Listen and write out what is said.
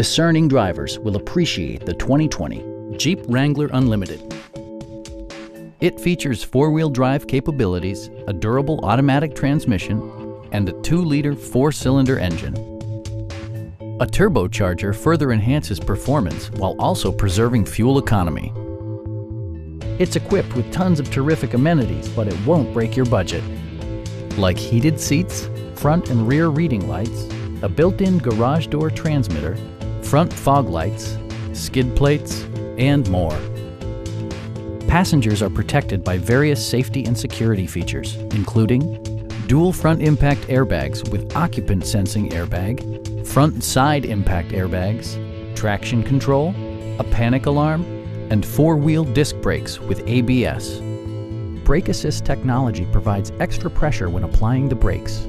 Discerning drivers will appreciate the 2020 Jeep Wrangler Unlimited. It features four-wheel drive capabilities, a durable automatic transmission, and a 2-liter four-cylinder engine. A turbocharger further enhances performance while also preserving fuel economy. It's equipped with tons of terrific amenities, but it won't break your budget. Like heated seats, front and rear reading lights, a built-in garage door transmitter, front fog lights, skid plates, and more. Passengers are protected by various safety and security features, including dual front impact airbags with occupant sensing airbag, front side impact airbags, traction control, a panic alarm, and four-wheel disc brakes with ABS. Brake Assist technology provides extra pressure when applying the brakes.